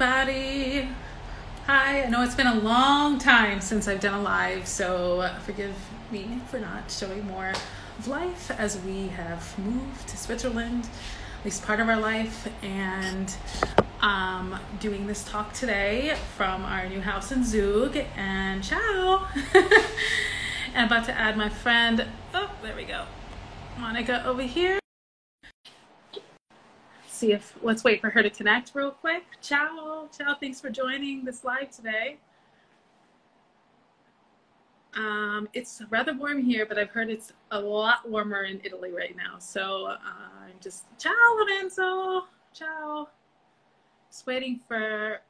everybody. Hi, I know it's been a long time since I've done a live, so forgive me for not showing more of life as we have moved to Switzerland, at least part of our life, and um, doing this talk today from our new house in Zug. And ciao! and about to add my friend, oh, there we go, Monica over here see if let's wait for her to connect real quick. Ciao, ciao. Thanks for joining this live today. Um, it's rather warm here, but I've heard it's a lot warmer in Italy right now. So uh, I'm just ciao, Lorenzo. Ciao. Just waiting for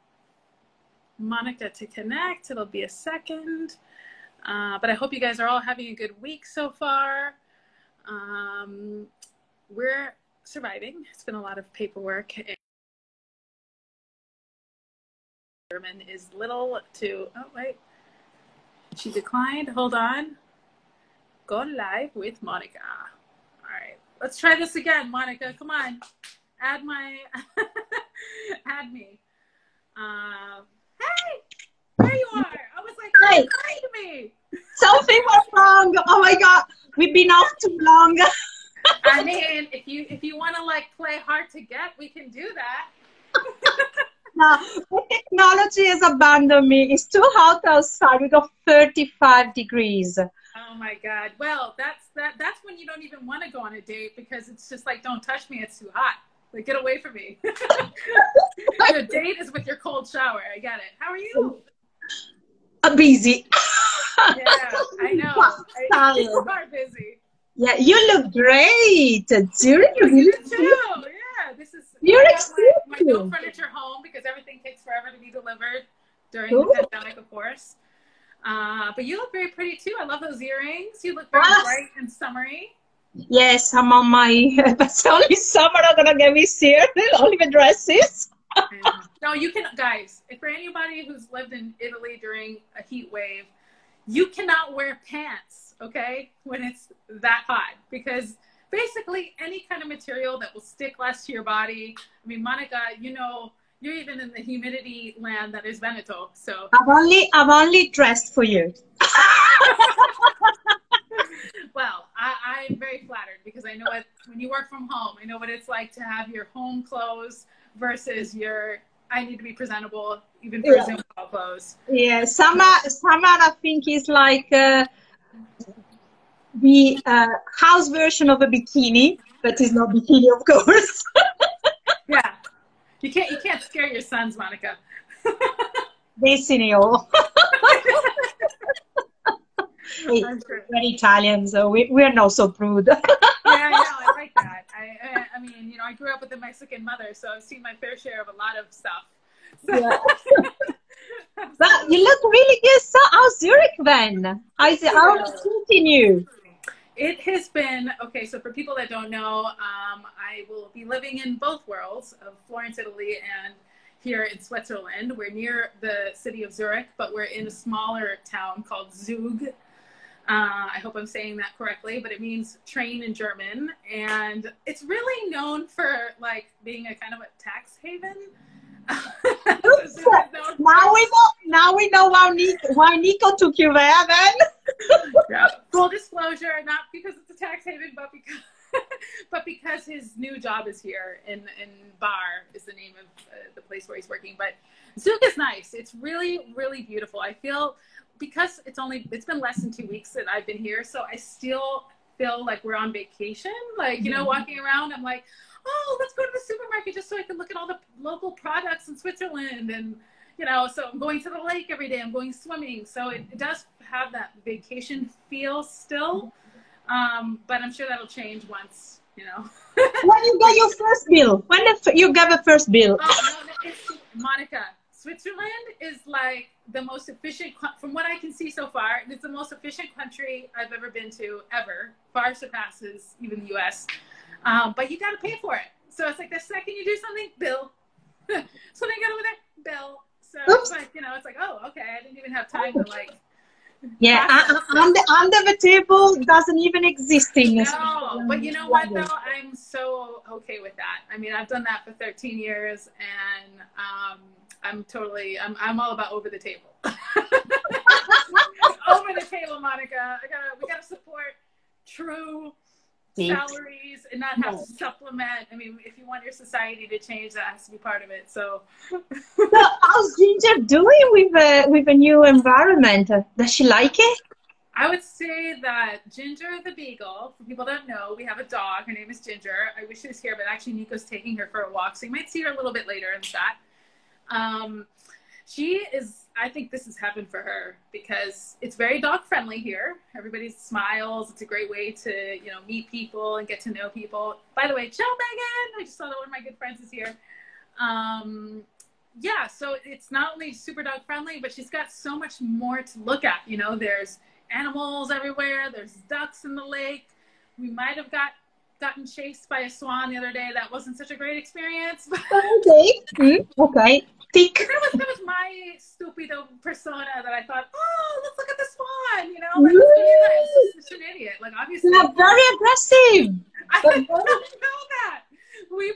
Monica to connect. It'll be a second. Uh, but I hope you guys are all having a good week so far. Um, we're surviving. It's been a lot of paperwork. German is little to, oh, wait. She declined. Hold on. Go live with Monica. All right. Let's try this again, Monica. Come on. Add my, add me. Uh, hey, there you are. I was like, hey. hi to me. Something went wrong. Oh my God. We've been off too long. I mean, if you if you want to like play hard to get, we can do that. no, technology has abandoned me. It's too hot outside. We got 35 degrees. Oh my god. Well, that's that that's when you don't even want to go on a date because it's just like don't touch me, it's too hot. Like get away from me. the date is with your cold shower. I get it. How are you? I'm busy. yeah, I know. I, you are busy. Yeah, you look great. Zurich, you you too. Yeah, this is. You're my, my no furniture home because everything takes forever to be delivered during Ooh. the pandemic, of course. Uh, but you look very pretty too. I love those earrings. You look very yes. bright and summery. Yes, I'm on my. It's only summer. I'm gonna get me here. Only the dresses. no, you can, guys. For anybody who's lived in Italy during a heat wave, you cannot wear pants, okay, when it's that hot because basically any kind of material that will stick less to your body. I mean, Monica, you know, you're even in the humidity land that is Veneto, so I've only I've only dressed for you. well, I, I'm very flattered because I know what when you work from home, I know what it's like to have your home clothes versus your I need to be presentable even for yeah. Zoom clothes. Yeah, summer summer I think is like uh, the uh, house version of a bikini, but is not bikini, of course. yeah, you can't you can't scare your sons, Monica. Decenio. hey, sure. We're Italian, so we, we're not so prude. yeah, I know. I like that. I, I, I mean, you know, I grew up with a Mexican mother, so I've seen my fair share of a lot of stuff. So. Yeah. But you look really good. So, how's Zurich then? How's, how's treating you? it has been okay. So for people that don't know, um, I will be living in both worlds of Florence, Italy, and here in Switzerland. We're near the city of Zurich, but we're in a smaller town called Zug. Uh, I hope I'm saying that correctly, but it means train in German, and it's really known for like being a kind of a tax haven. now we know. Now we know why Nico, why Nico took you there. Then. yeah. Full disclosure, not because it's a tax haven, but because but because his new job is here in in Baar is the name of uh, the place where he's working. But Zug is nice. It's really really beautiful. I feel because it's only it's been less than two weeks that I've been here, so I still feel like we're on vacation. Like you know, mm-hmm. walking around, I'm like, oh, let's go to the supermarket just so I can look at all the local products in Switzerland and you know, so I'm going to the lake every day. I'm going swimming. So it, it does have that vacation feel still. Um, but I'm sure that'll change once, you know. when you get your first bill? When the, you get the first bill? Oh, no, Monica, Switzerland is like the most efficient, from what I can see so far, it's the most efficient country I've ever been to, ever. Far surpasses even the US. Um, but you got to pay for it. So it's like the second you do something, bill. so then you got over there, bill. So Oops. it's like, you know, it's like, oh, okay, I didn't even have time to like. Yeah, under, under the table doesn't even exist in this. No, but you know what though? I'm so okay with that. I mean, I've done that for 13 years, and um, I'm totally I'm I'm all about over the table. over the table, Monica. I gotta we gotta support true salaries and not have to supplement. I mean, if you want your society to change, that has to be part of it. So, so how's Ginger doing with a with a new environment? Does she like it? I would say that Ginger the Beagle, for people that know, we have a dog. Her name is Ginger. I wish she was here, but actually Nico's taking her for a walk. So you might see her a little bit later in the shot. Um, she is, I think this has happened for her because it's very dog friendly here. Everybody smiles. It's a great way to, you know, meet people and get to know people. By the way, chill, Megan. I just saw that one of my good friends is here. Um, yeah, so it's not only super dog friendly, but she's got so much more to look at. You know, there's animals everywhere. There's ducks in the lake. We might have got gotten chased by a swan the other day. That wasn't such a great experience. okay. Mm, okay. Tick. That was, that was my stupido persona that I thought, oh, let's look at the swan. You know, like, mm. such an idiot. Like, obviously. You're very aggressive. I didn't know that. We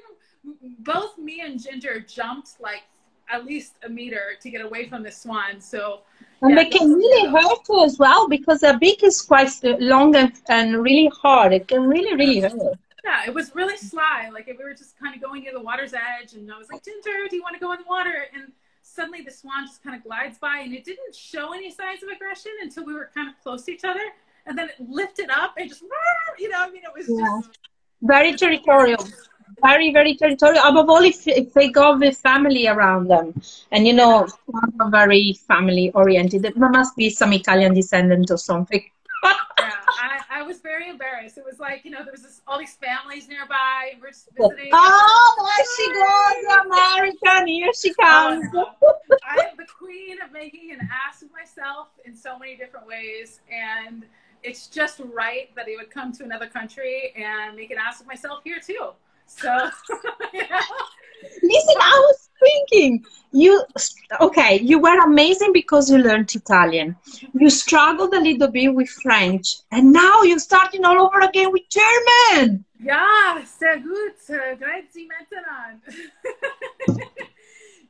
both me and Ginger jumped like at least a meter to get away from the swan. So and yeah, they can really hurt you as well because their beak is quite long and, and really hard. It can really, really hurt. Yeah, it was really sly. Like we were just kind of going near the water's edge, and I was like, Ginger, do you want to go in the water? And suddenly the swan just kind of glides by, and it didn't show any signs of aggression until we were kind of close to each other. And then it lifted up and just, you know, I mean, it was yeah. just very territorial very, very territorial. Above all, if, if they go with family around them, and you know, very family oriented. There must be some Italian descendant or something. yeah, I, I was very embarrassed. It was like you know, there was this, all these families nearby. We're just visiting. Oh, there she goes, American. Here she oh, comes. Oh, I am the queen of making an ass of myself in so many different ways, and it's just right that I would come to another country and make an ass of myself here too. So, yeah. Listen, I was thinking, you, okay, you were amazing because you learned Italian. You struggled a little bit with French, and now you're starting all over again with German. Yeah, sehr gut. Grazie maintenant.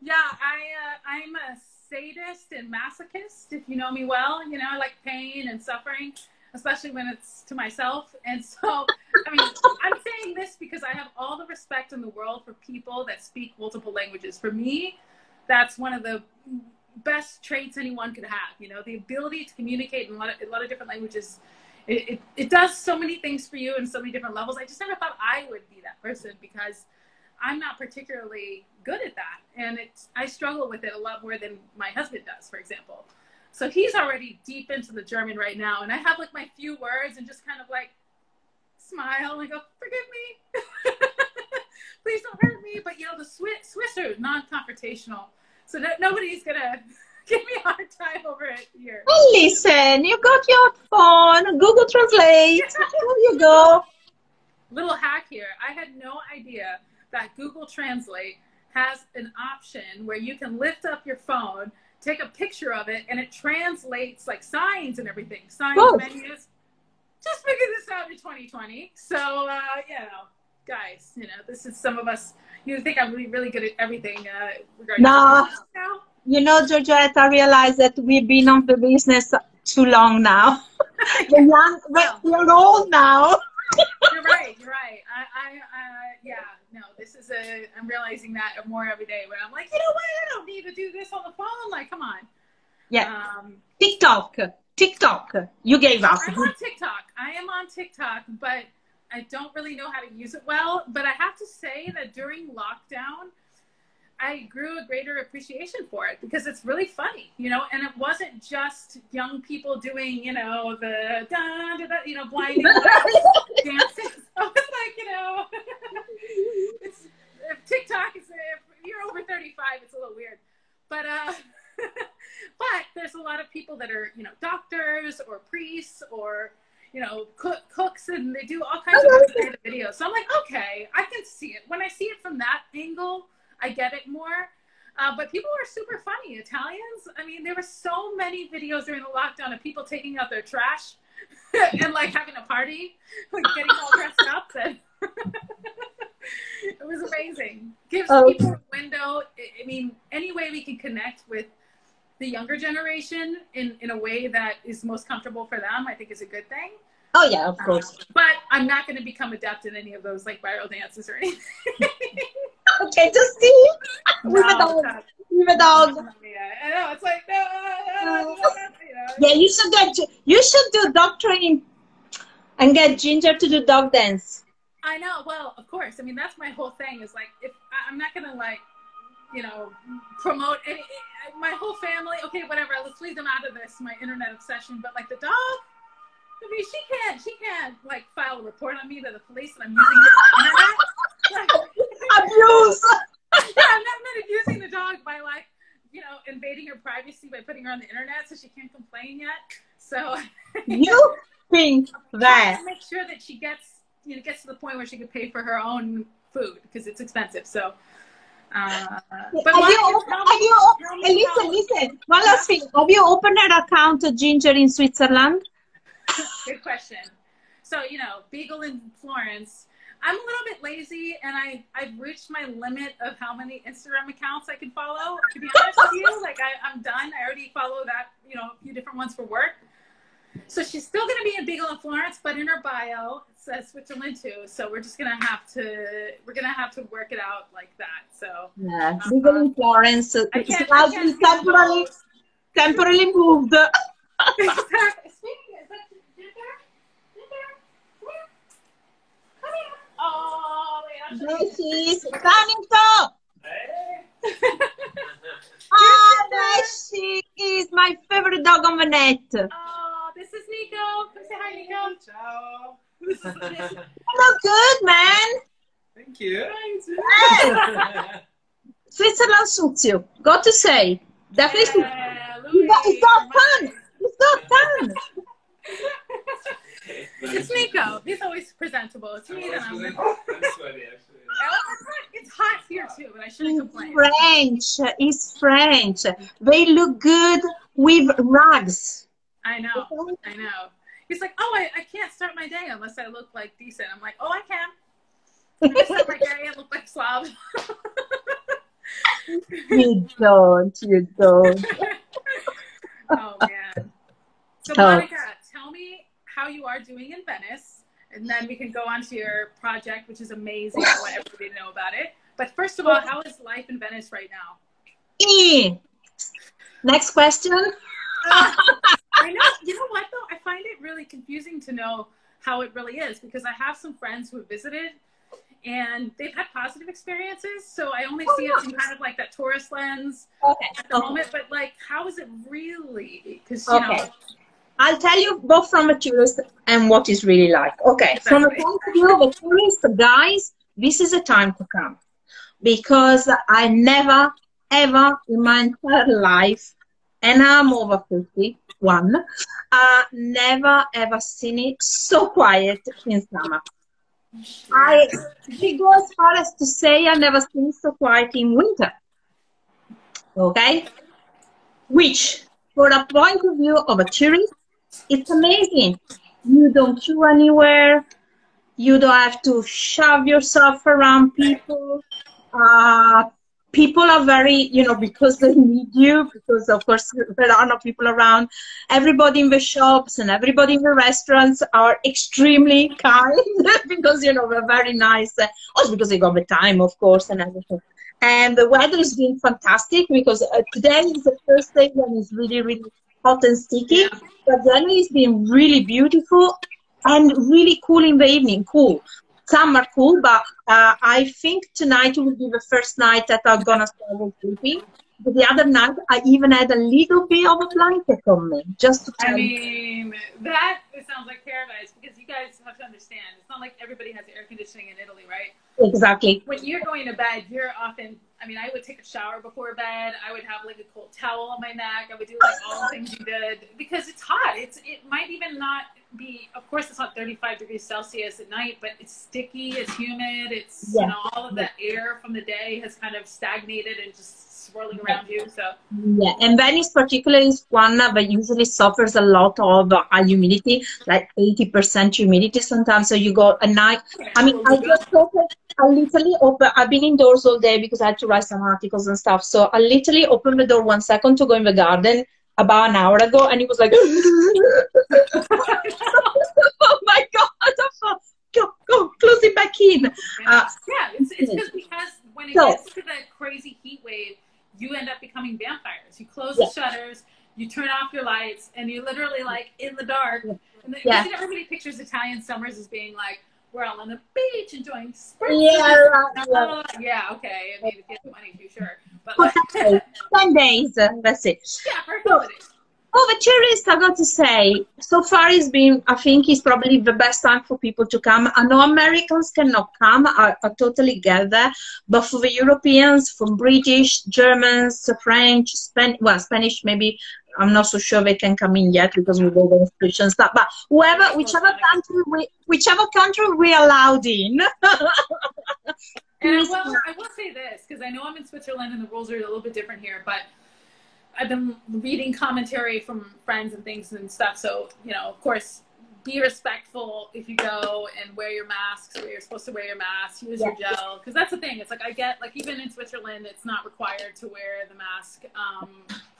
yeah, I, uh, I'm a sadist and masochist, if you know me well. You know, I like pain and suffering especially when it's to myself. And so, I mean, I'm saying this because I have all the respect in the world for people that speak multiple languages. For me, that's one of the best traits anyone could have. You know, the ability to communicate in a lot of, a lot of different languages. It, it, it does so many things for you in so many different levels. I just never thought I would be that person because I'm not particularly good at that. And it's, I struggle with it a lot more than my husband does, for example. So he's already deep into the German right now. And I have like my few words and just kind of like smile and go, oh, forgive me. Please don't hurt me. But you know, the Swiss, Swiss are non-confrontational. So no, nobody's going to give me a hard time over it here. Well, listen, you got your phone, Google Translate. there you go. Little hack here. I had no idea that Google Translate has an option where you can lift up your phone take a picture of it and it translates like signs and everything, signs, oh. menus. Just figured this out in 2020. So, uh, you know, guys, you know, this is some of us. You think I'm really, really good at everything uh, regarding no. now? You know, Georgette, I realize that we've been on the business too long now. we're young, we're, we're old now. you're right. You're right. I, I, yeah no, this is a, I'm realizing that more every day when I'm like, you know what? I don't need to do this on the phone. Like, come on. Yeah. Um, TikTok. TikTok. You gave up. I'm on TikTok. I am on TikTok, but I don't really know how to use it well. But I have to say that during lockdown, I grew a greater appreciation for it because it's really funny, you know, and it wasn't just young people doing, you know, the da, da, da, you know, blinding dances. So it's like, you know, it's if TikTok is if you're over 35, it's a little weird, but uh, but there's a lot of people that are, you know, doctors or priests or you know, cook, cooks and they do all kinds of creative videos. So I'm like, okay, I can see it. When I see it from that angle, I get it more. Uh, but people are super funny. Italians, I mean, there were so many videos during the lockdown of people taking out their trash and like having a party, like getting all dressed up. And it was amazing. Gives Oh. people a window. I- mean, any way we can connect with the younger generation in, in a way that is most comfortable for them, I think is a good thing. Oh yeah, of um, course. But I'm not going to become adept in any of those like viral dances or anything. Okay, just see with a No, dog. not- With a dog. Yeah, I know. It's like, no, no, no, no, no, you know. Yeah, you should get you should do dog training and get Ginger to do dog dance. I know. Well, of course. I mean, that's my whole thing. Is like, if I- I'm not gonna like, you know, promote any my whole family. Okay, whatever. Let's leave them out of this. My internet obsession. But like the dog. I mean, she can't. She can't like file a report on me to the police, and I'm using the internet. Like, Abuse. yeah, I'm not, I'm not abusing the dog by like, you know, invading her privacy by putting her on the internet, so she can't complain yet. So You think that make sure that she gets you know gets to the point where she can pay for her own food because it's expensive. So, uh, but have you, you have you op- tell me hey, listen, listen. One last thing. Have you opened an account of Ginger in Switzerland? Good question. So you know, Beagle in Florence. I'm a little bit lazy, and I I've reached my limit of how many Instagram accounts I can follow. To be honest with you, like I, I'm done. I already follow that you know a few different ones for work. So she's still going to be in Beagle in Florence, but in her bio it says Switzerland too. So we're just gonna have to we're gonna have to work it out like that. So Yeah, in Florence. I It's can't- now temporarily, temporarily moved. Exactly. Speaking of, is that Ginger? Ginger? Come here. Oh, wait, There she is. Tanito! you. Ah, there she is. My favorite dog on the net. Oh, this is Nico. Come say hi, Nico. Ciao. This is this. Look good, man. Thank you. Switzerland suits you. Got to say. Definitely. Yeah, It's Louis. got- it's got fun. It's got fun. it's Nico. He's always presentable. It's me that I'm. I'm sweaty actually. it's hot- here too, but I shouldn't He's complain. French. He's French. They look good with rugs. I know. I know. He's like, oh, I, I can't start my day unless I look like decent. I'm like, oh, I can. I can start my day and look like slob. You don't. You don't. oh man. So Oh. Monica, tell me how you are doing in Venice, and then we can go on to your project, which is amazing. I want everybody to know about it. But first of all, how is life in Venice right now? E. Next question. Uh, I know. You know what though? I find it really confusing to know how it really is because I have some friends who have visited and they've had positive experiences. So I only see it from kind of like that tourist lens Okay. at the moment. But like, how is it really? Because you Okay. know, I'll tell you both from a tourist and what it's really like. Okay, from a point of view of a tourist, guys, this is a time to come because I never, ever in my entire life, and I'm over 51, uh, never ever seen it so quiet in summer. I we go as far as to say I never seen so quiet in winter. Okay? Which, for a point of view of a tourist, it's amazing. You don't queue anywhere. You don't have to shove yourself around people. Uh, people are very, you know, because they need you, because of course there are no people around. Everybody in the shops and everybody in the restaurants are extremely kind because, you know, they're very nice. Also because they got the time, of course, and everything. And the weather has been fantastic because uh, today is the first day when it's really, really hot and sticky. But then it's been really beautiful and really cool in the evening. Cool. Some are cool, but uh, I think tonight will be the first night that I'm gonna start sleeping. But the other night, I even had a little bit of a blanket on me, just to I mean, that it sounds like paradise because you guys have to understand. It's not like everybody has air conditioning in Italy, right? Exactly. when you're going to bed, you're often, I mean, I would take a shower before bed. I would have like a cold towel on my neck. I would do like all the things you did because it's hot. It's, it might even not be, of course, it's not 35 degrees Celsius at night, but it's sticky, it's humid, it's, Yeah. you know, all of the air from the day has kind of stagnated and just swirling around you. So, Yeah, and Venice particularly is one that usually suffers a lot of uh, high humidity, like 80% humidity sometimes. So you go a night. I mean, I just opened, I literally open. I've been indoors all day because I had to write some articles and stuff. So I literally opened the door one second to go in the garden about an hour ago, and he was like, "Oh my god!" Go, go, close it back in. Uh, yeah, it's, it's just because when it So- gets to that crazy heat wave, you end up becoming vampires. You close Yeah. the shutters, you turn off your lights, and you're literally like in the dark. Yeah. And Yeah. everybody pictures Italian summers as being like we're all on the beach enjoying spring. Yeah, Blah, yeah. blah, blah. yeah, okay. I mean, if you have money, too, sure. But like, Okay, ten days. uh, that's it. yeah, for. Oh, the tourists, I got to say, so far it's been, I think it's probably the best time for people to come. I know Americans cannot come, I, I totally get that. But for the Europeans, from British, Germans, French, Spanish, well, Spanish maybe, I'm not so sure they can come in yet because we go the restrictions stuff. But whoever, whichever country we, whichever country we allowed in. And I will, I will say this because I know I'm in Switzerland and the rules are a little bit different here, but I've been reading commentary from friends and things and stuff. So, you know, of course, be respectful if you go and wear your masks where you're supposed to wear your mask, use your gel. Because that's the thing. It's like I get, like, even in Switzerland, it's not required to wear the mask um,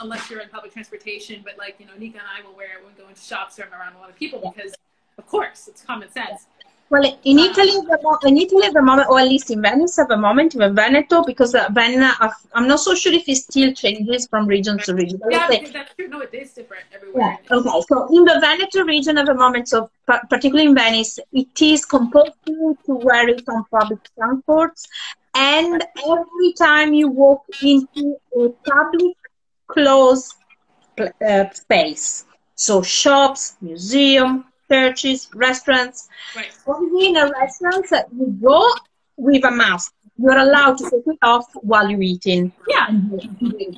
unless you're in public transportation. But, like, you know, Nico and I will wear it when we go into shops or around a lot of people because, of course, it's common sense. Well, in Italy, the mo- in Italy at the moment, or at least in Venice at the moment, in Veneto, because uh, I'm not so sure if it still changes from region to region. Yeah, let's that's true. No, it is different everywhere. yeah, okay. So in the Veneto region at the moment, so particularly in Venice, it is compulsory to wear it on public transports, and every time you walk into a public closed uh, space, so shops, museum, churches, restaurants, Right. only in a restaurant that you go with a mask. You're allowed to take it off while you're eating. Yeah. And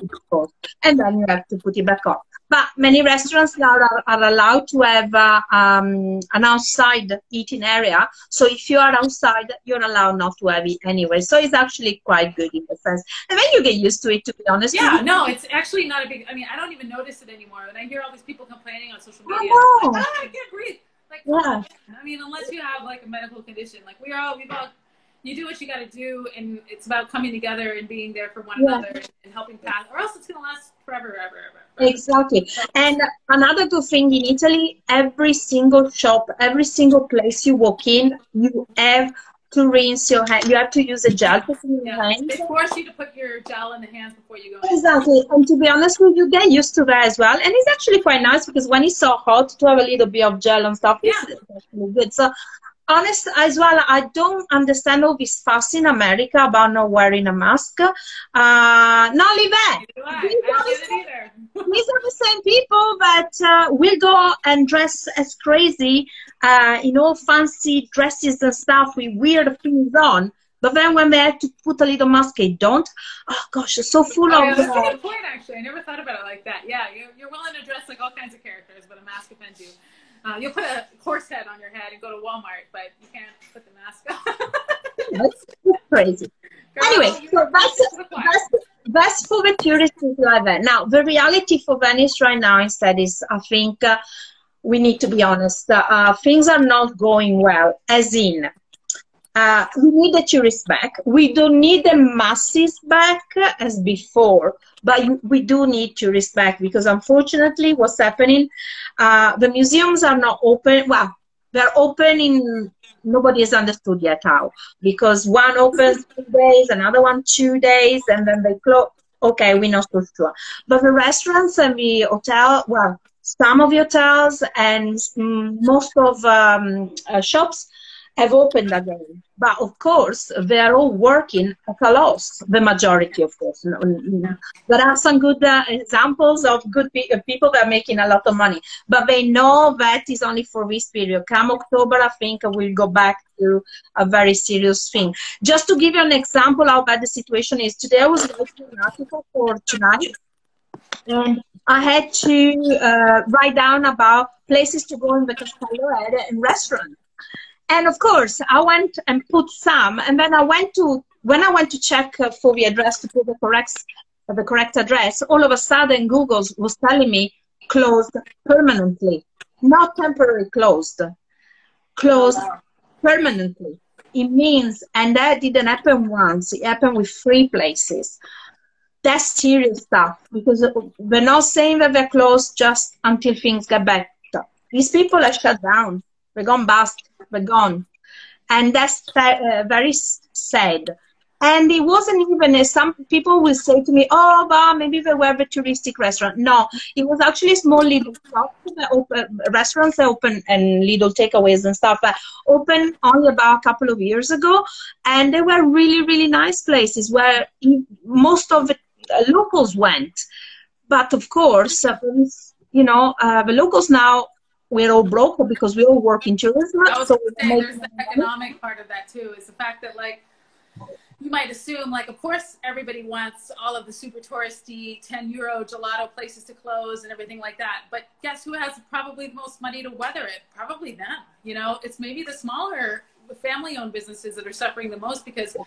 of course. And then you have to put it back on. But many restaurants now are, are allowed to have uh, um, an outside eating area. So if you are outside, you're allowed not to have it anyway. So it's actually quite good in the sense. And then you get used to it, to be honest. Yeah, no, it's actually not a big. I mean, I don't even notice it anymore. And I hear all these people complaining on social I media. know. Like, ah, I can't breathe. Like, Yeah. I mean, unless you have like a medical condition, like we are all, we've all, you do what you got to do, and it's about coming together and being there for one Yeah. another and helping pass, or else it's gonna last forever, ever, ever. ever. Exactly. And another good thing in Italy, every single shop, every single place you walk in, you have to rinse your hand. You have to use a gel to clean your Yeah, hands. they force you to put your gel in the hands before you go. in. Exactly. And to be honest with you, get used to that as well. And it's actually quite nice because when it's so hot to have a little bit of gel and stuff, yeah. it's actually good. So honest as well, I don't understand all this fuss in America about not wearing a mask. Uh, not only that, Neither do I. These are the it these are the same people that uh, will go and dress as crazy uh, in all fancy dresses and stuff with weird things on. But then when they have to put a little mask, they don't. Oh gosh, it's so full Oh, yeah, of. that's a good point, actually. I never thought about it like that. Yeah, you're, you're willing to dress like all kinds of characters, but a mask offends you. Uh, you'll put a horse head on your head and go to Walmart, but you can't put the mask on. that's crazy. Girl, Anyway, so that's this is the choir. that's that's for the tourists is like that. Now, the reality for Venice right now instead is, I think, uh, we need to be honest. Uh, things are not going well. As in, uh, we need the tourists back. We don't need the masses back as before, but we do need tourists back because unfortunately, what's happening? Uh, the museums are not open. Well, they're open in nobody has understood yet how because one opens two days, another one two days, and then they close. Okay, we're not so sure. But the restaurants and the hotel, well, some of the hotels and mm, most of um, uh, shops have opened again. But of course, they are all working at a loss, the majority, of course. There are some good uh, examples of good pe- uh, people that are making a lot of money, but they know that is only for this period. Come October, I think we'll go back to a very serious thing. Just to give you an example how bad the situation is, today I was writing an article for tonight, and I had to uh, write down about places to go in the area and restaurants. And of course, I went and put some, and then I went to when I went to check uh, for the address to put the correct uh, the correct address. All of a sudden, Google was telling me closed permanently, not temporarily closed, closed permanently. it means, and that didn't happen once, it happened with three places. That's serious stuff because we're not saying that they're closed just until things get better. These people are shut down, they're gone bust, we're gone. And that's uh, very sad. And it wasn't even as some people will say to me, oh, but maybe they were a touristic restaurant. No, it was actually small little shops that open, restaurants that open and little takeaways and stuff that opened only about a couple of years ago. And they were really, really nice places where most of the locals went. But of course, uh, you know, uh, the locals now we're all broke because we all work in tourism. So say, there's the economic part of that too. Is the fact that like you might assume, like, of course, everybody wants all of the super touristy 10 euro gelato places to close and everything like that. But guess who has probably the most money to weather it? Probably them. You know, it's maybe the smaller family owned businesses that are suffering the most because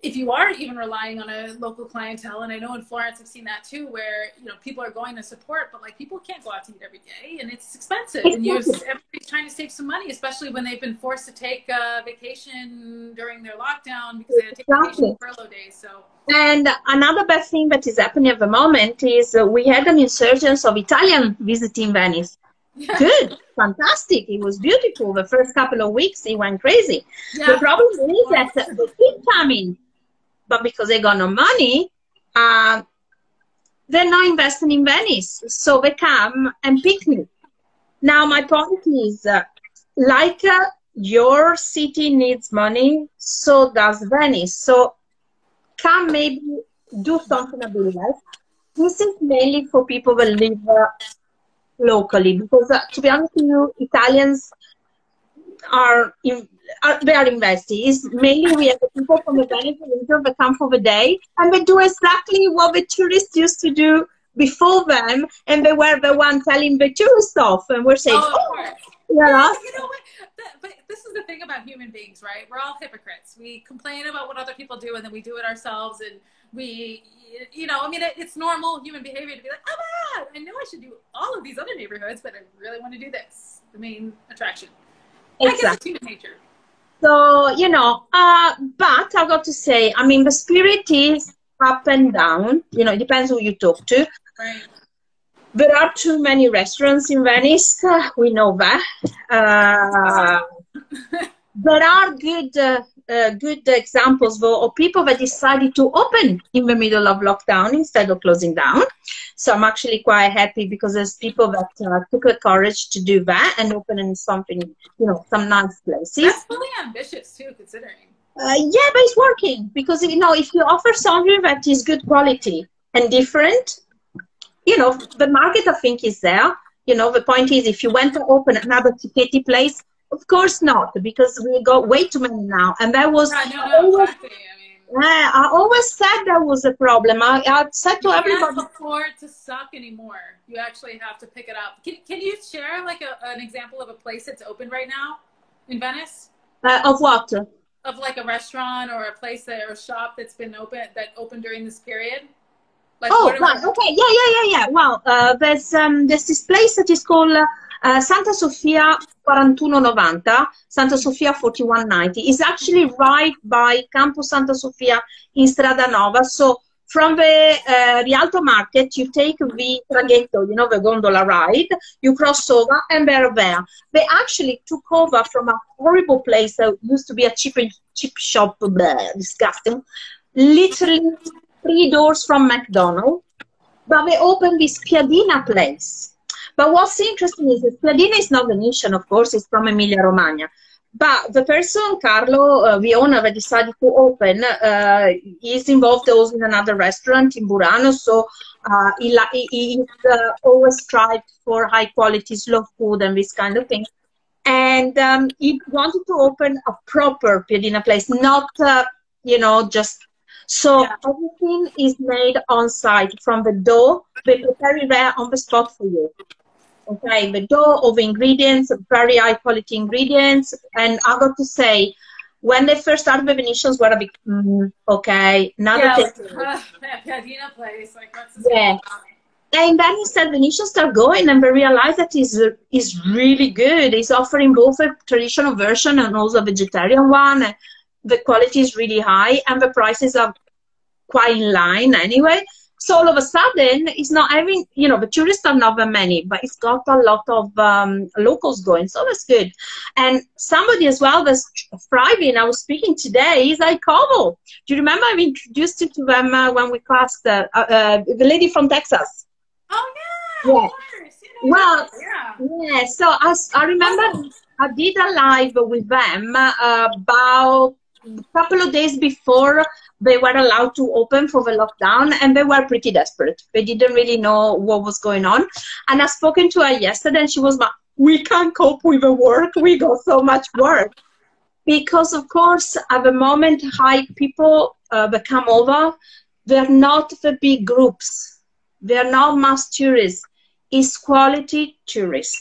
if you are even relying on a local clientele, and I know in Florence I've seen that too, where you know people are going to support, but like people can't go out to eat every day, and it's expensive, and you everybody's trying to save some money, especially when they've been forced to take a vacation during their lockdown because they had to take exactly. vacation furlough days. So. And another bad thing that is happening at the moment is uh, we had an insurgence of Italian visiting Venice. Yeah. Good, fantastic. It was beautiful. The first couple of weeks, it went crazy. Yeah. The problem is that they keep coming but because they got no money, uh, they're not investing in Venice. So they come and picnic. Now, my point is, uh, like uh, your city needs money, so does Venice. So come maybe do something about that. This is mainly for people that live uh, locally because, uh, to be honest with you, Italians are in, uh, they are investing. Is mainly we have the people from the Venice region that come for the day, and they do exactly what the tourists used to do before them, and they were the one telling the tourists off, and we're saying, oh, oh you know, you know what? But this is the thing about human beings, right? We're all hypocrites. We complain about what other people do, and then we do it ourselves, and we, you know, I mean, it, it's normal human behavior to be like, oh, God, I know I should do all of these other neighborhoods, but I really want to do this. The main attraction. Exactly. human nature. So, you know, uh, but I've got to say, I mean, the spirit is up and down. You know, it depends who you talk to. There are too many restaurants in Venice. Uh, we know that. Uh, there are good uh, uh, good examples though, of people that decided to open in the middle of lockdown instead of closing down. So I'm actually quite happy because there's people that uh, took the courage to do that and open in something, you know, some nice places. That's really ambitious too, considering. Uh, yeah, but it's working because you know if you offer something that is good quality and different, you know the market I think is there. You know the point is if you went to open another Cicchetti place, of course not, because we got way too many now. And that was I know, always, exactly. I yeah, I always said that was a problem. I, I said to everybody. You can't afford to suck anymore. You actually have to pick it up. Can, can you share like a, an example of a place that's open right now in Venice? Uh, of what? Of like a restaurant or a place that, or a shop that's been open that opened during this period. Like, oh, right. Okay. Yeah, yeah, yeah, yeah. Well, uh, there's um, there's this place that is called. Uh, uh, Santa Sofia 4190, Santa Sofia 4190 is actually right by Campo Santa Sofia in Strada Nova. So from the uh, Rialto Market, you take the traghetto, you know, the gondola ride, you cross over, and they're there. They actually took over from a horrible place that used to be a cheap, cheap shop, blah, disgusting, literally three doors from McDonald's. But they opened this Piadina place but what's interesting is that Piadina is not Venetian, of course, it's from Emilia Romagna. But the person, Carlo, uh, the owner that decided to open, uh, is involved also in another restaurant in Burano. So uh, he, he, uh, always strived for high quality slow food and this kind of thing. And um, he wanted to open a proper Piadina place, not, uh, you know, just so yeah. everything is made on site from the dough. They prepare it there on the spot for you okay, the dough of ingredients, very high quality ingredients. And I got to say, when they first started, the Venetians were a bit, mm, okay, now yeah, that uh, Piadina place, like, what's yeah. And then he said Venetian start going and they realized that is is really good. It's offering both a traditional version and also a vegetarian one. The quality is really high and the prices are quite in line anyway. So all of a sudden, it's not having, you know, the tourists are not that many, but it's got a lot of um, locals going. So that's good. And somebody as well that's thriving, I was speaking today, is ICOMO. Do you remember I introduced you to them uh, when we classed uh, uh, the lady from Texas? Oh, yeah. Yeah. yeah. Well, yeah. yeah. So I, I remember I did a live with them uh, about a couple of days before they were allowed to open for the lockdown and they were pretty desperate. They didn't really know what was going on. And I spoken to her yesterday and she was like, we can't cope with the work. We got so much work. Because of course, at the moment, high people uh, that come over, they're not the big groups. They're not mass tourists. It's quality tourists.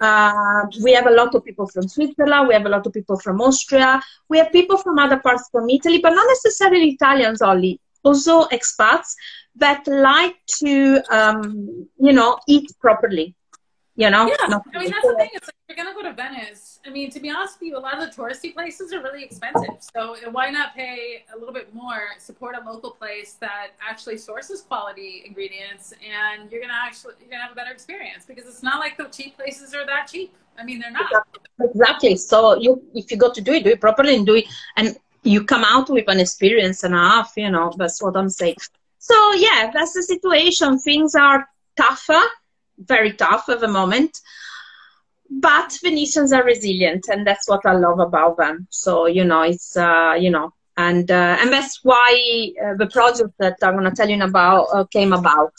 Uh, we have a lot of people from Switzerland. We have a lot of people from Austria. We have people from other parts from Italy, but not necessarily Italians only. Also expats that like to, um, you know, eat properly. You know. Yeah, Not- I mean that's the thing. It's like if you're gonna go to Venice. I mean, to be honest with you, a lot of the touristy places are really expensive. So why not pay a little bit more, support a local place that actually sources quality ingredients, and you're gonna actually you're gonna have a better experience because it's not like the cheap places are that cheap. I mean, they're not. Exactly. So you, if you got to do it, do it properly and do it, and you come out with an experience and a half. You know, that's what I'm saying. So yeah, that's the situation. Things are tougher, very tough at the moment, but Venetians are resilient, and that's what I love about them. So you know, it's uh, you know, and uh, and that's why uh, the project that I'm gonna tell you about uh, came about.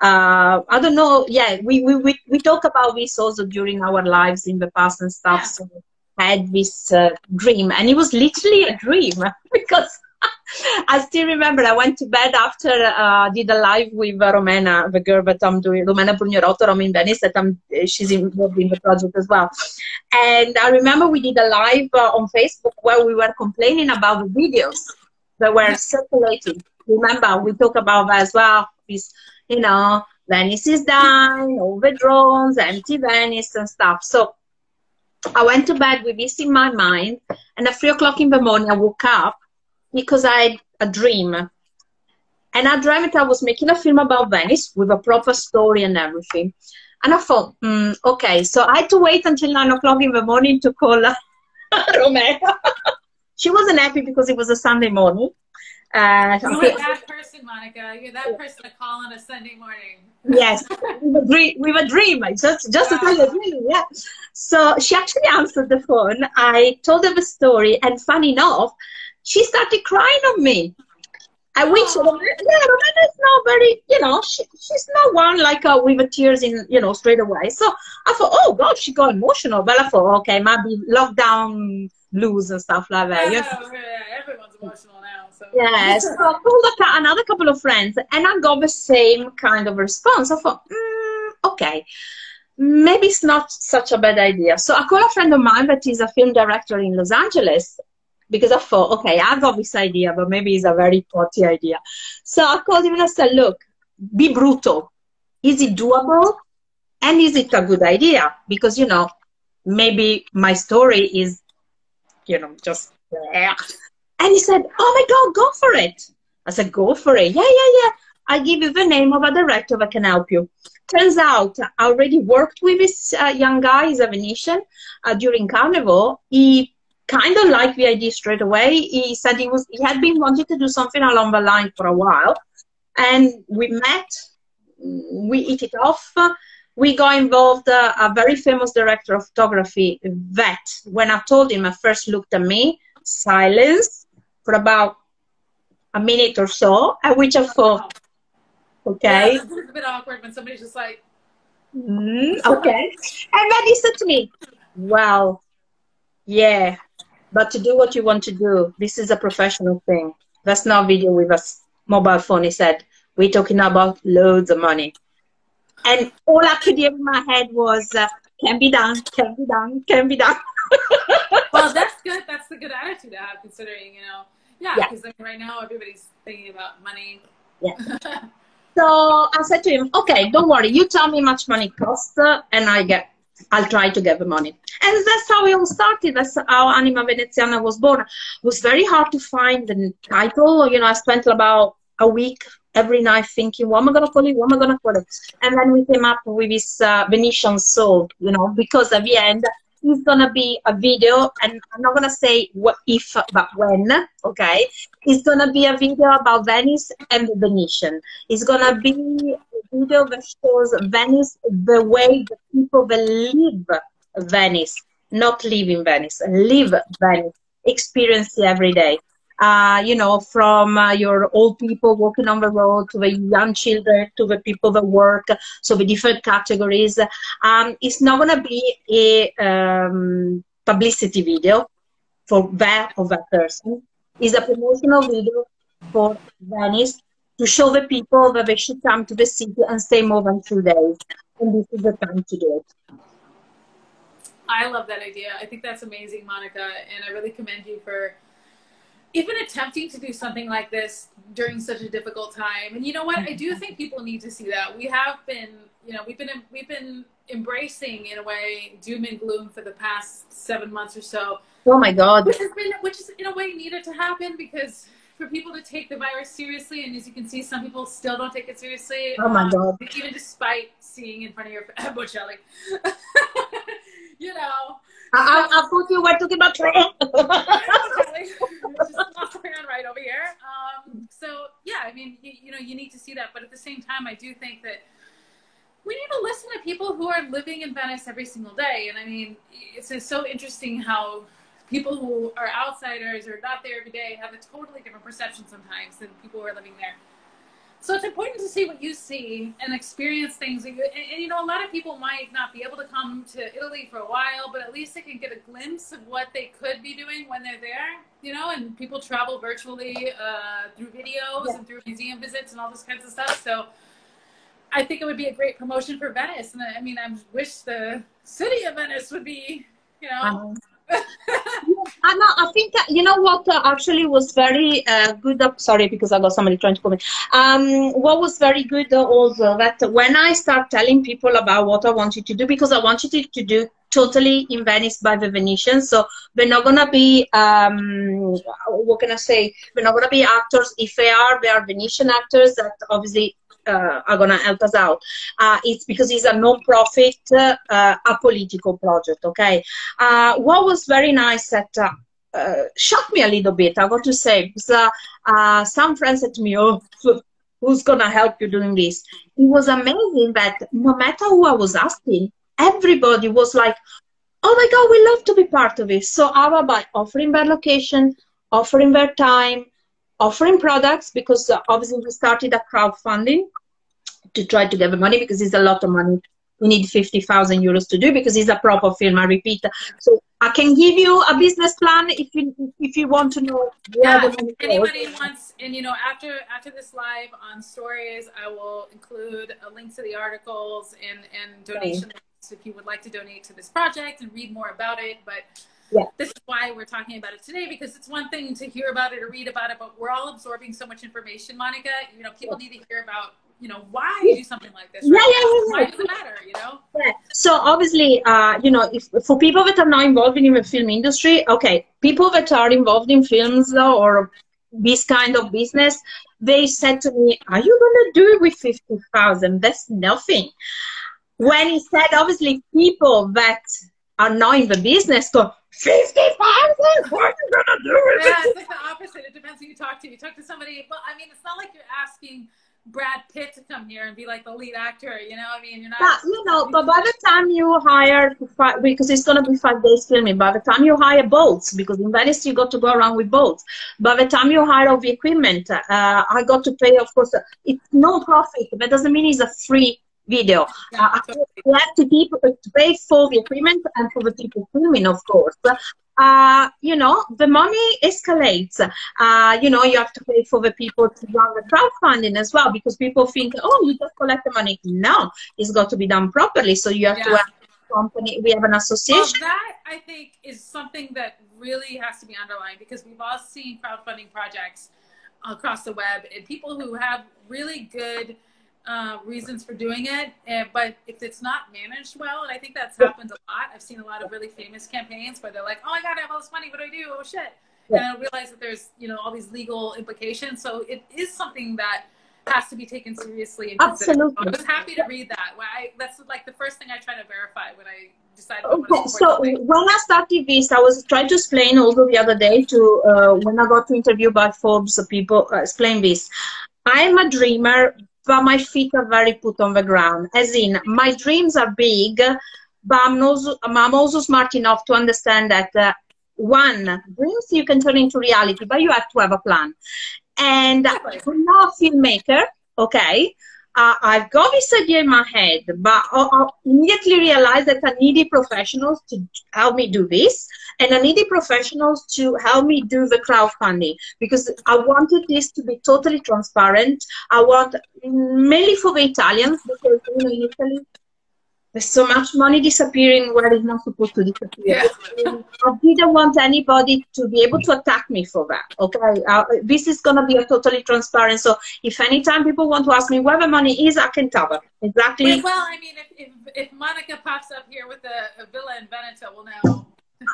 Uh, I don't know. Yeah, we, we, we, we talk about this also during our lives in the past and stuff. Yeah. So I had this uh, dream, and it was literally a dream because I still remember I went to bed after uh, did a live with uh, Romena, the girl that I'm doing, Romena Brugnerotto, Rome in Venice, that I'm, uh, she's involved in the project as well. And I remember we did a live uh, on Facebook where we were complaining about the videos that were circulating. Remember, we talk about that as well. This, you know, Venice is dying, all the drones, empty Venice and stuff. So I went to bed with this in my mind, and at three o'clock in the morning, I woke up because I had a dream. And I dreamt I was making a film about Venice with a proper story and everything. And I thought, mm, okay, so I had to wait until nine o'clock in the morning to call Romero. she wasn't happy because it was a Sunday morning. Uh, You're that person, Monica. You're that person to call on a Sunday morning. yes, with a dream. With a dream. Just, just to tell you a dream. Yeah. So she actually answered the phone. I told her the story, and funny enough, she started crying on me. I wish, Aw. yeah, Romana is not very, you know, she, she's not one like uh, with tears in, you know, straight away. So I thought, oh God, she got emotional. But I thought, okay, maybe lockdown blues and stuff like that. you know. Yeah, yeah, everyone's emotional now. So Yes. So I called cou- another couple of friends and I got the same kind of response. I thought, mm, okay, maybe it's not such a bad idea. So I called a friend of mine that is a film director in Los Angeles because I thought, okay, I got this idea, but maybe it's a very potty idea. So I called him and I said, look, be brutal. Is it doable? And is it a good idea? Because, you know, maybe my story is, you know, just. And he said, Oh my God, go for it. I said, Go for it. Yeah, yeah, yeah. I'll give you the name of a director that can help you. Turns out I already worked with this uh, young guy, he's a Venetian, uh, during Carnival. He kind of liked the idea straight away. He said he was he had been wanting to do something along the line for a while. And we met, we hit it off. We got involved, uh, a very famous director of photography, that when I told him, I first looked at me, silence for about a minute or so, at which I thought, okay, Yeah, it's a bit awkward when somebody's just like, mm, okay. And then he said to me, well, yeah, but to do what you want to do, this is a professional thing. That's not video with a mobile phone. He said, we're talking about loads of money. And all I could hear in my head was, uh, can be done, can be done, can be done. well, that's good. That's the good attitude to have, considering you know, yeah, Yeah. because I mean, right now everybody's thinking about money. Yeah. So I said to him, okay, don't worry. You tell me how much money costs, uh, and I get. I'll try to get the money. And that's how it all started. That's how Anima Veneziana was born. It was very hard to find the title. You know, I spent about a week every night thinking, what am I going to call it? What am I going to call it? And then we came up with this uh, Venetian soul, you know, because at the end, it's going to be a video, and I'm not to say what if, but when, okay? It's to be a video about Venice and the Venetian. It's to be a video that shows Venice the way the people that live Venice, not live in Venice, live Venice, experience it every day uh, you know, from uh, your old people walking on the road to the young children to the people that work, so the different categories. Um, it's not going to be a um, publicity video for that that person. It's a promotional video for Venice to show the people that they should come to the city and stay more than two days. And this is the time to do it. I love that idea. I think that's amazing, Monica, and I really commend you for even attempting to do something like this during such a difficult time. And you know what? I do think people need to see that. We have been, you know, we've been we've been embracing in a way doom and gloom for the past seven months or so. Oh my God! Which has been, which is in a way needed to happen because for people to take the virus seriously, and as you can see, some people still don't take it seriously. Oh my God! Um, even despite seeing in front of your Bocelli, you know. I, I, thought you were talking about Trump. right over here. Um, so yeah, I mean, you, you know, you need to see that, but at the same time, I do think that we need to listen to people who are living in Venice every single day. And I mean, it's just so interesting how people who are outsiders or not there every day have a totally different perception sometimes than people who are living there. So it's important to see what you see and experience things. And, and, you know, a lot of people might not be able to come to Italy for a while, but at least they can get a glimpse of what they could be doing when they're there. You know, and people travel virtually uh, through videos yeah. and through museum visits and all this kinds of stuff. So I think it would be a great promotion for Venice. And I mean, I wish the city of Venice would be, you know. Um I, know, I think you know what uh, actually was very uh, good. Uh, sorry, because I got somebody trying to comment. Um, what was very good also that when I start telling people about what I wanted to do, because I wanted it to do totally in Venice by the Venetians. So we're not gonna be um, what can I say? We're not gonna be actors. If they are, they are Venetian actors that obviously uh, are going to help us out. Uh, it's because it's a non-profit, uh, a political project. Okay. Uh, what was very nice that uh, uh, shocked me a little bit, I got to say, because some friends said to me, "Oh, who's going to help you doing this?" It was amazing that no matter who I was asking, everybody was like, "Oh my God, we love to be part of it." So, our by offering their location, offering their time offering products because uh, obviously we started a crowdfunding to try to get the money because it's a lot of money. We need 50,000 euros to do because it's a proper film, I repeat. So I can give you a business plan if you if you want to know yeah, if anybody goes. wants and you know after after this live on stories I will include a link to the articles and and donation links if you would like to donate to this project and read more about it but yeah. This is why we're talking about it today because it's one thing to hear about it or read about it, but we're all absorbing so much information, Monica. You know, people yeah. need to hear about you know why yeah. do something like this right? yeah, yeah, why does it matter you know yeah. so obviously uh, you know if for people that are not involved in the film industry okay people that are involved in films or this kind of business they said to me are you going to do it with 50000 that's nothing when he said obviously people that are not in the business go 50,000? What are you going to do with yeah, it? it's like the opposite. It depends who you talk to. You talk to somebody, but I mean, it's not like you're asking Brad Pitt to come here and be like the lead actor, you know? I mean, you're not. You know, but by the time you hire, five, because it's going to be five days filming, by the time you hire boats, because in Venice you got to go around with boats, by the time you hire all the equipment, uh, I got to pay, of course, it's no profit. That doesn't mean it's a free video. Uh, you have to, to pay for the equipment and for the people filming, of course. Uh, you know, the money escalates. Uh, you know, you have to pay for the people to run the crowdfunding as well because people think, oh, you just collect the money. No, it's got to be done properly. So you have yeah. to have a company. We have an association. Well, that I think is something that really has to be underlined because we've all seen crowdfunding projects across the web and people who have really good uh, reasons for doing it, uh, but if it's not managed well, and I think that's happened a lot. I've seen a lot of really famous campaigns where they're like, "Oh my God, I have all this money. What do I do? Oh shit!" Yeah. And I realize that there's you know all these legal implications. So it is something that has to be taken seriously. And Absolutely. I was happy to read that. I, that's like the first thing I try to verify when I decide. Okay, so when I started this, I was trying to explain also the other day to uh, when I got to interview by Forbes people uh, explain this. I'm a dreamer, but my feet are very put on the ground. As in, my dreams are big, but I'm also, I'm also smart enough to understand that uh, one, dreams you can turn into reality, but you have to have a plan. And I'm not a filmmaker, okay? Uh, I've got this idea in my head, but I, immediately realized that I needed professionals to help me do this, and I needed professionals to help me do the crowdfunding because I wanted this to be totally transparent. I want mainly for the Italians because you know in Italy there's so much money disappearing where it's not supposed to disappear. Yeah. I didn't want anybody to be able to attack me for that. Okay, uh, this is gonna be a totally transparent. So if anytime people want to ask me where the money is, I can tell them exactly. Well, I mean, if, if, if Monica pops up here with a, a villa in Veneto, we'll know.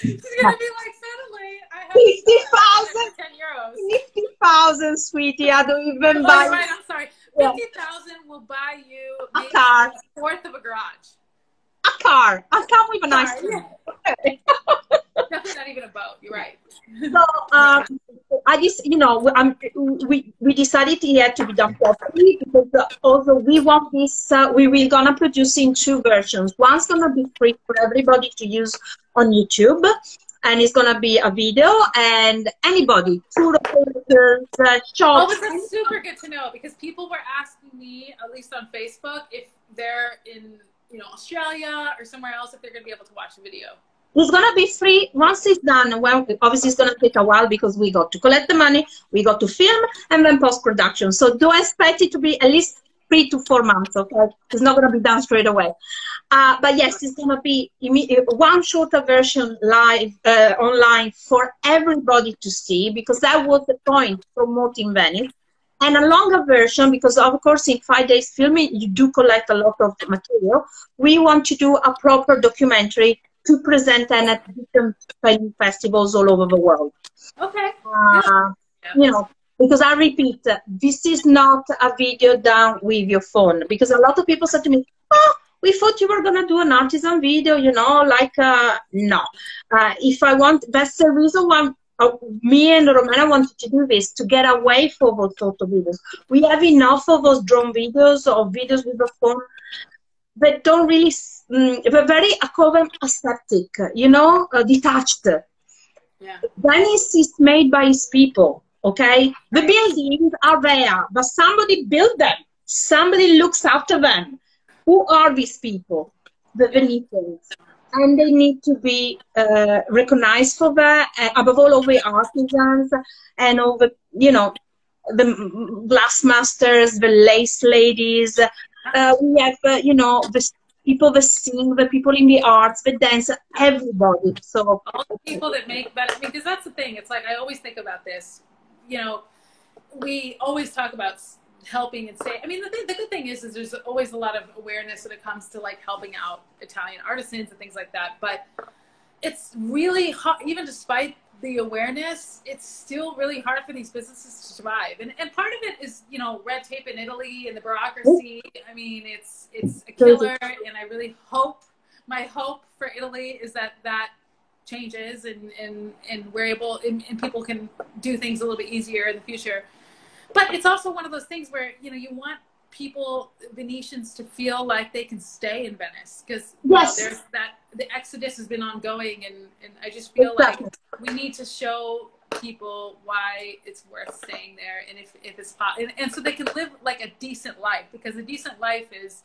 She's gonna be like, suddenly I have fifty thousand, euros. Fifty thousand, sweetie. I don't even oh, buy. Right, I'm sorry. Fifty thousand will buy you a car, a fourth of a garage. A car, a car with a nice. Car, yeah. Definitely not even a boat. You're right. So um, I just, you know, um, we we decided it had to be done properly because also we want this. Uh, we we're gonna produce in two versions. One's gonna be free for everybody to use on YouTube, and it's gonna be a video and anybody, tour operators, uh, shops. Oh, super good to know because people were asking me, at least on Facebook, if they're in you know Australia or somewhere else, if they're gonna be able to watch the video. It's gonna be free once it's done. Well, obviously it's gonna take a while because we got to collect the money, we got to film, and then post production. So do I expect it to be at least three to four months. Okay, it's not gonna be done straight away. Uh, but yes, it's gonna be one shorter version live uh, online for everybody to see because that was the point promoting Venice. And a longer version because of course in five days filming you do collect a lot of material. We want to do a proper documentary to present and at different film festivals all over the world. Okay. Uh, you know, because I repeat, this is not a video done with your phone. Because a lot of people said to me, "Oh, we thought you were gonna do an artisan video," you know, like uh, no. Uh, if I want, that's the reason why uh, me and Romana wanted to do this to get away from those photo videos. We have enough of those drone videos or videos with the phone that don't really mm, they're very I call them aseptic, you know, uh, detached. Yeah. Venice is made by its people, okay? The buildings are there, but somebody built them. Somebody looks after them. Who are these people? The Venetians. And they need to be uh, recognized for that, uh, above all, all the artisans and all the, you know, the glass masters, the lace ladies. Uh, we have, uh, you know, the people that sing, the people in the arts, the dance, everybody. So all the people that make that because that's the thing. It's like I always think about this. You know, we always talk about helping and say. I mean, the thing, the good thing is, is there's always a lot of awareness when it comes to like helping out Italian artisans and things like that. But it's really hard, even despite the awareness, it's still really hard for these businesses to survive. And, and part of it is, you know, red tape in Italy and the bureaucracy. I mean, it's it's a killer, and I really hope my hope for Italy is that that changes and and and we're able and, and people can do things a little bit easier in the future. But it's also one of those things where you know you want people Venetians to feel like they can stay in Venice because yes. you know, there's that the exodus has been ongoing and, and I just feel exactly. like we need to show people why it's worth staying there and if, if it's possible and, and so they can live like a decent life because a decent life is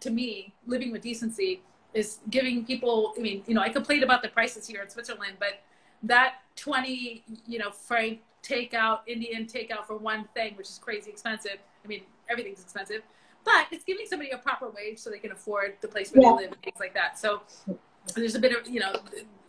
to me living with decency is giving people I mean you know I complained about the prices here in Switzerland but that 20 you know franc takeout Indian takeout for one thing which is crazy expensive I mean everything's expensive, but it's giving somebody a proper wage so they can afford the place where yeah. they live and things like that. So there's a bit of you know,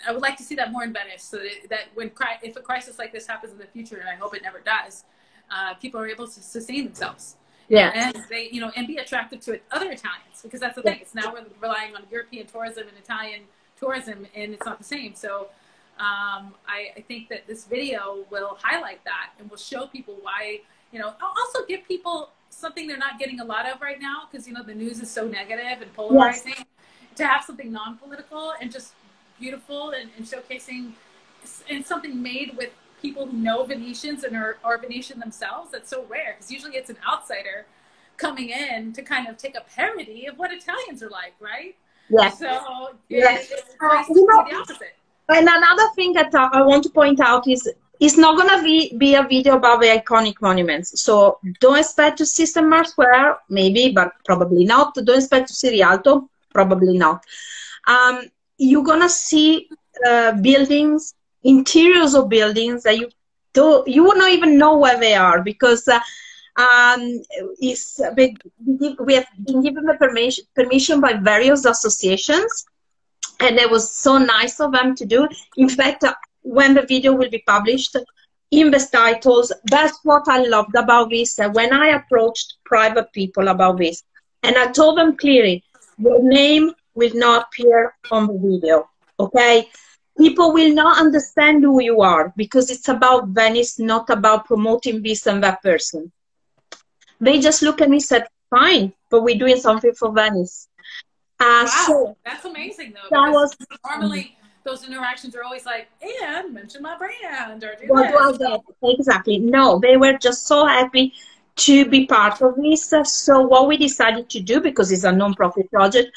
I would like to see that more in Venice, so that, that when if a crisis like this happens in the future, and I hope it never does, uh, people are able to sustain themselves. Yeah. And they, you know, and be attractive to other Italians because that's the thing. It's now we're relying on European tourism and Italian tourism, and it's not the same. So um, I, I think that this video will highlight that and will show people why, you know, also give people something they're not getting a lot of right now because, you know, the news is so negative and polarizing. Yes. To have something non political and just beautiful and, and showcasing and something made with people who know Venetians and are, are Venetian themselves. That's so rare because usually it's an outsider coming in to kind of take a parody of what Italians are like, right? Yes. So yes. it's uh, you know, the opposite. And another thing that I want to point out is it's not going to be, be a video about the iconic monuments. So don't expect to see St. Mark's Square, maybe, but probably not. Don't expect to see Rialto, probably not. Um, you're going to see uh, buildings, interiors of buildings that you do you will not even know where they are because uh, um, is we have been given the permission permission by various associations and it was so nice of them to do. In fact, when the video will be published, in the titles, that's what I loved about this. When I approached private people about this, and I told them clearly, your name will not appear on the video, okay? People will not understand who you are because it's about Venice, not about promoting this and that person. They just look at me and said, fine, but we're doing something for Venice. Uh, wow, so that's amazing though. That was normally those interactions are always like, and mention my brand or do what this. Exactly. No, they were just so happy to be part of this. So what we decided to do, because it's a non-profit project,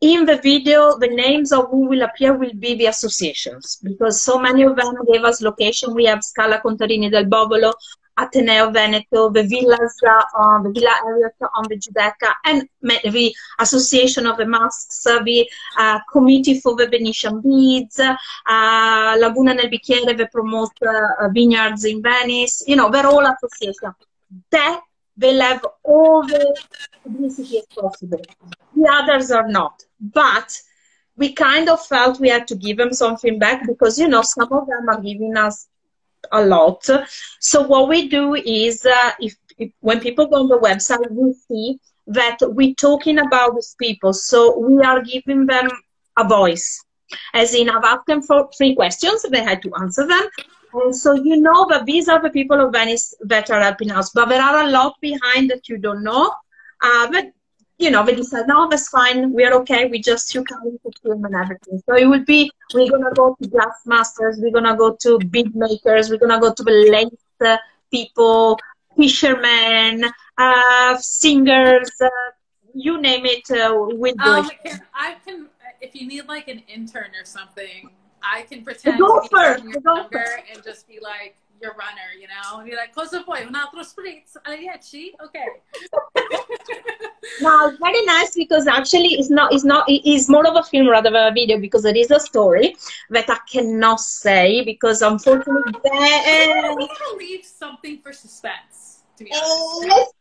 in the video, the names of who will appear will be the associations because so many of them gave us location. We have Scala Contarini del Bovolo, Ateneo Veneto, the villas, uh, the Villa Heriot on the Giudecca, and the Association of the Masks, the uh, Committee for the Venetian Beads, uh, Laguna nel Bicchiere, the promote uh, vineyards in Venice. You know, they're all associations. That will have all the publicity as possible. The others are not. But we kind of felt we had to give them something back because, you know, some of them are giving us a lot. So what we do is, uh, if, if, when people go on the website, we see that we're talking about these people. So we are giving them a voice. As in, I've asked them for three questions, they had to answer them. And so you know that these are the people of Venice that are helping us, but there are a lot behind that you don't know. Uh, but you know, they decide, no, that's fine, we're okay, we just you come into film and everything. So it will be, we're gonna go to glass masters, we're gonna go to bead makers, we're gonna go to the lace uh, people, fishermen, uh, singers, uh, you name it, uh, we'll do um, it. I can, if you need like an intern or something, I can pretend to be your number and just be like, your runner, you know, and be like, cosa vuoi? Un altro spritz? Alieci? Okay. no, it's very nice because actually it's not, it's not, it's more of a film rather than a video because it is a story that I cannot say because unfortunately. Then... We gotta leave something for suspense, to be honest.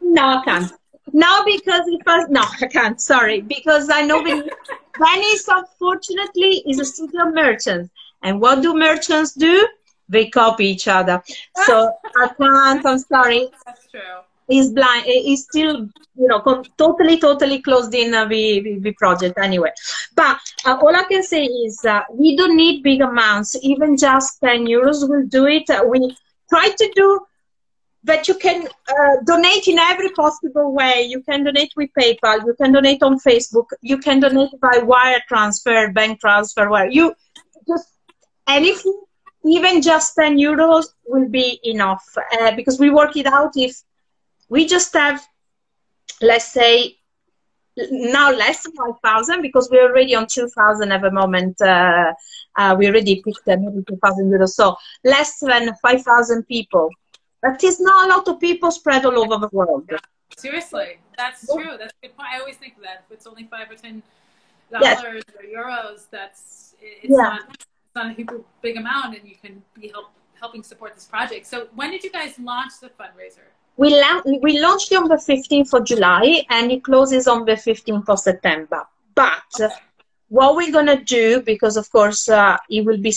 No, I can't. No, because it was no, I can't. Sorry, because I know Venice, unfortunately, is a city of merchants, and what do merchants do? they copy each other. So I can't. I'm sorry. That's true. He's blind. He's still, you know, totally, totally closed in uh, the, the, the project anyway. But uh, all I can say is uh, we don't need big amounts. Even just 10 euros will do it. Uh, we try to do that you can uh, donate in every possible way. You can donate with PayPal. You can donate on Facebook. You can donate by wire transfer, bank transfer, where you just anything even just 10 euros will be enough uh, because we work it out if we just have, let's say, now less than 5,000 because we're already on 2,000 at the moment. Uh, uh, we already picked maybe 2,000 euros. So less than 5,000 people. But it's not a lot of people spread all over the world. Seriously, that's true. That's a good point. I always think that if it's only five or ten dollars yes. or euros, that's it's yeah. not not a big amount and you can be help, helping support this project. So when did you guys launch the fundraiser? We, la- we launched it on the 15th of July and it closes on the 15th of September. But okay. what we're going to do, because of course uh, it will be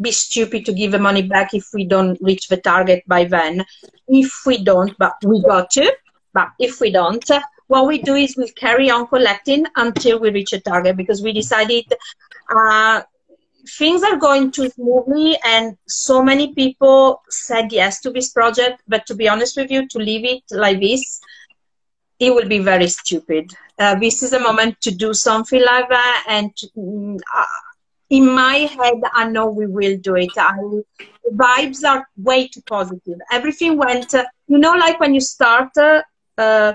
be stupid to give the money back if we don't reach the target by then. If we don't, but we got to. But if we don't, what we do is we carry on collecting until we reach a target because we decided uh, things are going too smoothly and so many people said yes to this project. But to be honest with you, to leave it like this, it will be very stupid. Uh, this is a moment to do something like that and to, uh, in my head, I know we will do it. I, vibes are way too positive. Everything went, uh, you know, like when you start, uh, uh,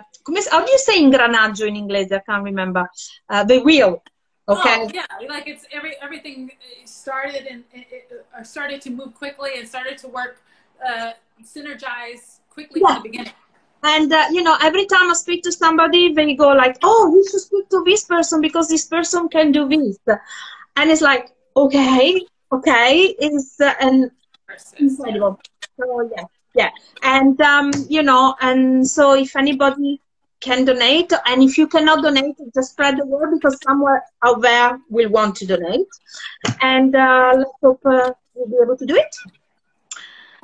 how do you say ingranaggio in English? I can't remember. Uh, the wheel. Okay. Oh, yeah, like it's every everything started and it, it uh, started to move quickly and started to work, uh, synergize quickly yeah. from the beginning. And uh, you know, every time I speak to somebody, they go like, "Oh, you should speak to this person because this person can do this." And it's like okay okay uh, an incredible so yeah yeah and um you know and so if anybody can donate and if you cannot donate just spread the word because somewhere out there will want to donate and uh, let's hope uh, we'll be able to do it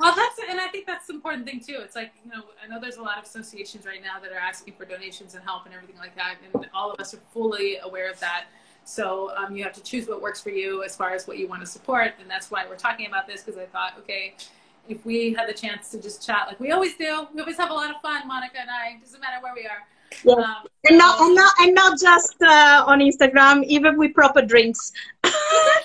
well, that's and I think that's the important thing too. It's like you know I know there's a lot of associations right now that are asking for donations and help and everything like that, and all of us are fully aware of that. So um, you have to choose what works for you as far as what you want to support. And that's why we're talking about this because I thought, okay, if we had the chance to just chat like we always do, we always have a lot of fun, Monica and I. Doesn't matter where we are. Yeah. Um, and not and not and not just uh, on Instagram, even with proper drinks. that's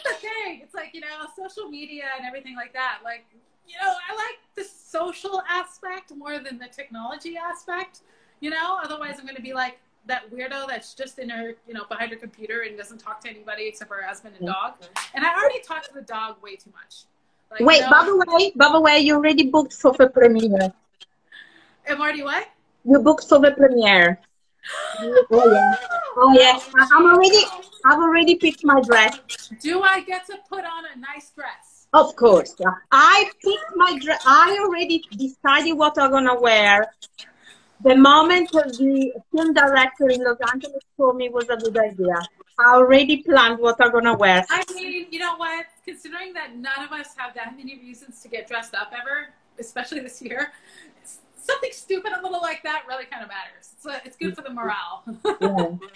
the thing. It's like you know, social media and everything like that. Like you know, I like the social aspect more than the technology aspect. You know, otherwise I'm going to be like, that weirdo that's just in her, you know, behind her computer and doesn't talk to anybody except for her husband and dog. And I already talked to the dog way too much. Like, Wait, by the way, by the way, you already booked for the premiere. I'm already what? You booked for the premiere. oh yeah. Oh yeah. I'm already. I've already picked my dress. Do I get to put on a nice dress? Of course. I picked my dress. I already decided what I'm gonna wear the moment the film director in Los Angeles told me was a good idea. I already planned what I'm gonna wear. I mean, you know what? Considering that none of us have that many reasons to get dressed up ever, especially this year, something stupid, a little like that, really kind of matters. It's, a, it's good for the morale. yeah.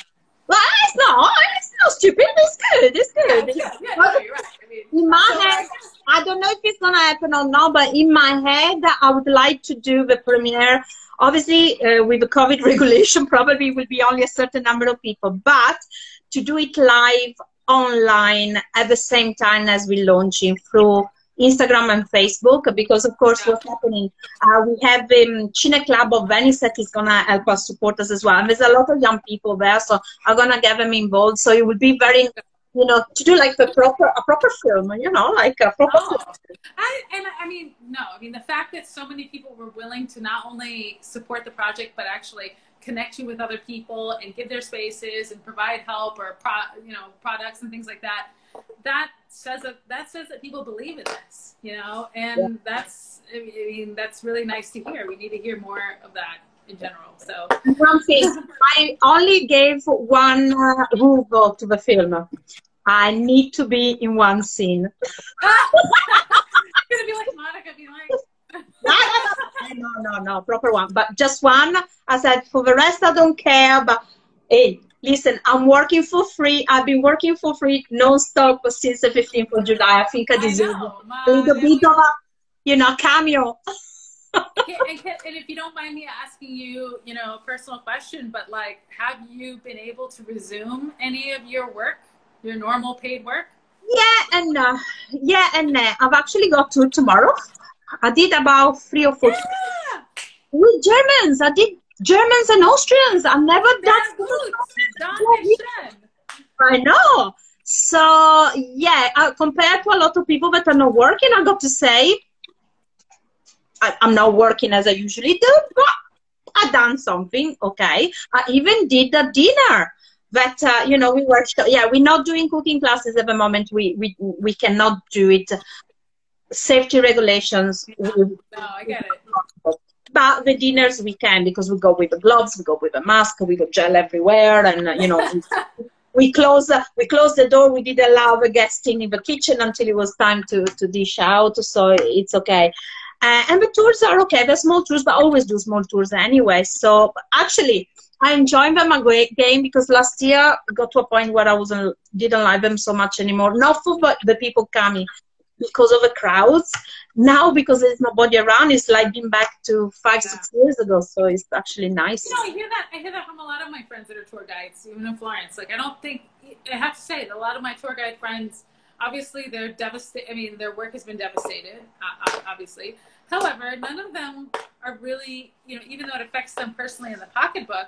Well, it's not. It's not stupid. It's good. It's good. Yeah, yeah, no, you're right. I mean, in my so head, I don't know if it's gonna happen or not, but in my head, I would like to do the premiere Obviously, uh, with the COVID regulation, probably will be only a certain number of people, but to do it live online at the same time as we're launching through Instagram and Facebook, because of course what's happening, uh, we have the um, Club of Venice that is gonna help us support us as well. And there's a lot of young people there, so I'm gonna get them involved. So it will be very you know, to do like the proper a proper film, you know, like a proper. Oh, I, and I mean, no, I mean the fact that so many people were willing to not only support the project but actually connect you with other people and give their spaces and provide help or pro, you know products and things like that. That says that that says that people believe in this, you know, and yeah. that's I mean that's really nice to hear. We need to hear more of that in general. So one thing, I only gave one uh, rule to the film. I need to be in one scene. gonna be like Monica, be like. no, no, no, proper one. But just one. I said for the rest, I don't care. But hey, listen, I'm working for free. I've been working for free non-stop since the 15th of July. I think I deserve a bit of a, you know, cameo and, and if you don't mind me asking you, you know, a personal question, but like, have you been able to resume any of your work, your normal paid work? Yeah, and uh, yeah, and I've actually got to tomorrow. I did about three or four yeah. with Germans. I did Germans and Austrians. I've never done. I know. So yeah, uh, compared to a lot of people that are not working, I got to say I, am not working as I usually do, but I done something. Okay, I even did a dinner. But uh, you know we were yeah we're not doing cooking classes at the moment. We we we cannot do it. Safety regulations. No, I get it. But the dinners we can because we go with the gloves, we go with a mask, we got gel everywhere, and you know. we closed uh, we closed the door we didn't allow the guests in, in the kitchen until it was time to to dish out so it's okay Uh, and the tours are okay. They're small tours, but I always do small tours anyway. So actually, I enjoy them a great game because last year I got to a point where I wasn't didn't like them so much anymore. Not for the people coming because of the crowds. Now because there's nobody around, it's like being back to five, yeah. six years ago. So it's actually nice. You know, I hear that I hear that from a lot of my friends that are tour guides, even in Florence. Like I don't think I have to say it, a lot of my tour guide friends obviously they're devastated. I mean, their work has been devastated, obviously. However, none of them are really, you know, even though it affects them personally in the pocketbook,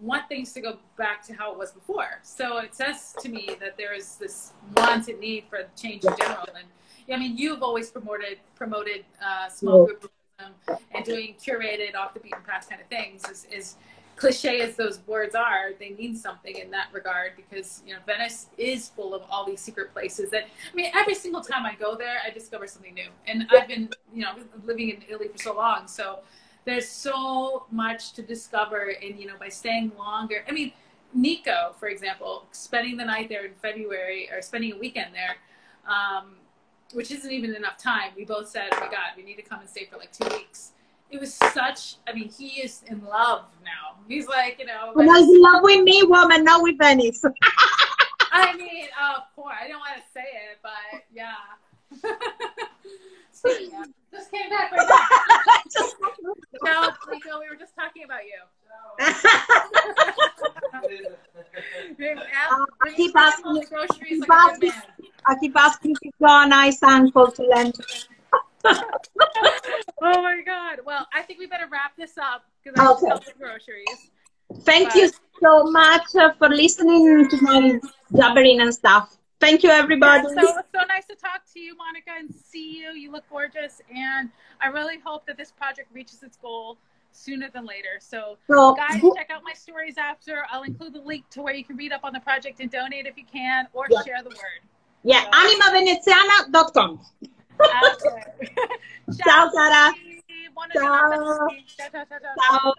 want things to go back to how it was before. So it says to me that there is this wanted need for change in general. And I mean, you've always promoted promoted uh, small group and doing curated, off the beaten path kind of things is, is cliche as those words are, they mean something in that regard because you know Venice is full of all these secret places that I mean every single time I go there I discover something new. And I've been, you know, living in Italy for so long. So there's so much to discover and you know by staying longer. I mean, Nico, for example, spending the night there in February or spending a weekend there, um, which isn't even enough time. We both said, oh my God, we need to come and stay for like two weeks it was such i mean he is in love now. He's like you know well, he's in love with me woman not with venice. I mean oh poor i don't want to say it but yeah. See, yeah. just came back right now. Just, no Rico, we were just talking about you. Uh, I keep asking, keep asking, I keep asking if you're a nice uncle to lend oh my god. Well, I think we better wrap this up because I okay. have to groceries. Thank but... you so much uh, for listening to my jabbering and stuff. Thank you, everybody. Yeah, so so nice to talk to you, Monica, and see you. You look gorgeous, and I really hope that this project reaches its goal sooner than later. So, so guys, check out my stories after. I'll include the link to where you can read up on the project and donate if you can, or yeah. share the word. Yeah, so, animaveneziana.com. Okay. ciao, Sara. Ciao. Ciao, ciao, ciao. ciao.